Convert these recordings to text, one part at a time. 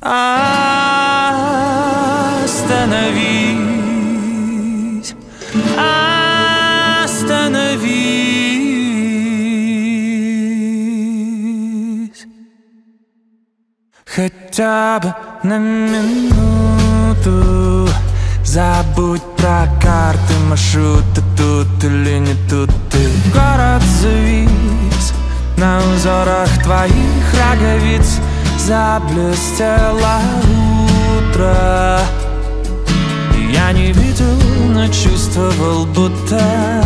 Остановись, остановись. Хотя бы на минуту Забудь про карты, маршруты Тут или не тут. Ты Город завис на узорах твоих роговиц Заблестело утро. Я не видел, но чувствовал, будто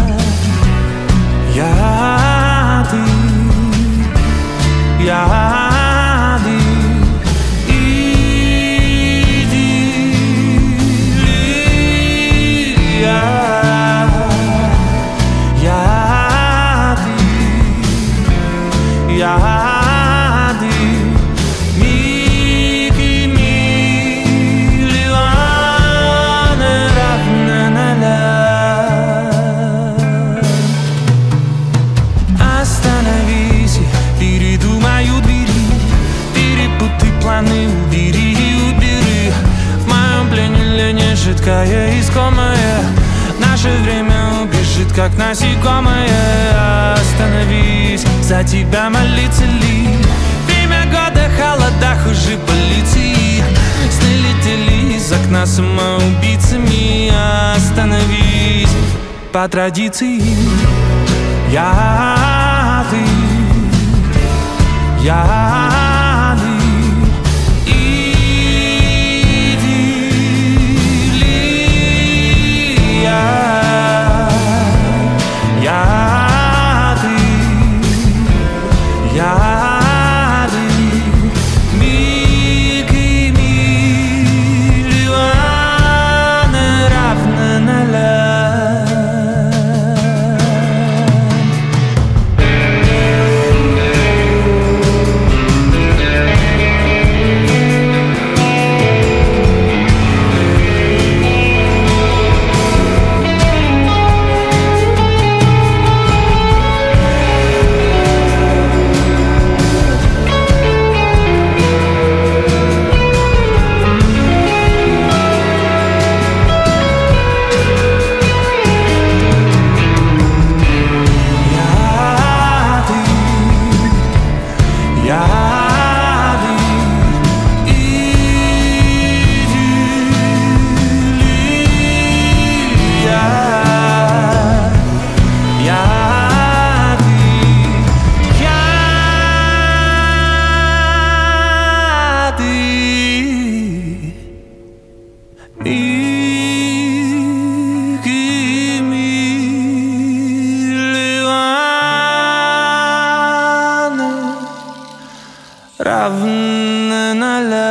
жидкая искомая Наше время убежит, как насекомое. Остановись, за тебя молится ли? Время года, холода, хуже полиции Сны летели из окна самоубийцами. Остановись, по традиции Я ты, я ravnele